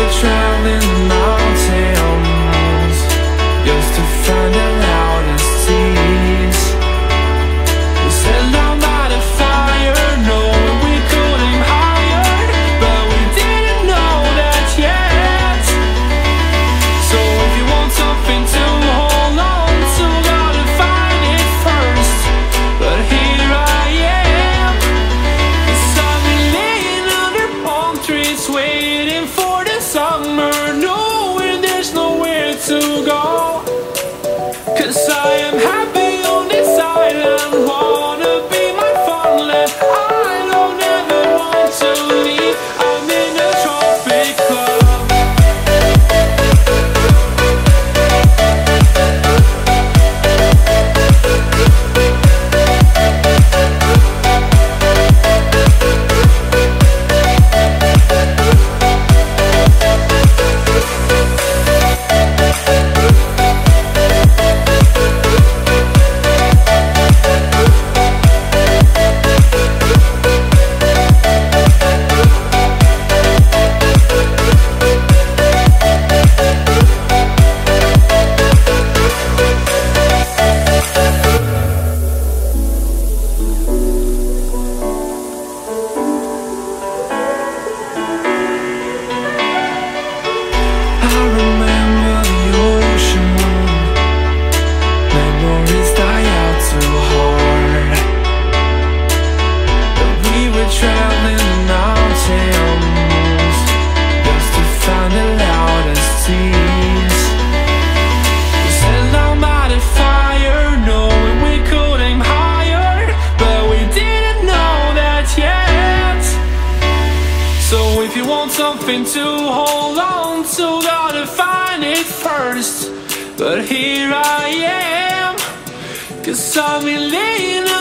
we're traveling If you want something to hold on to, gotta find it first. But here I am, cause I'm Elena.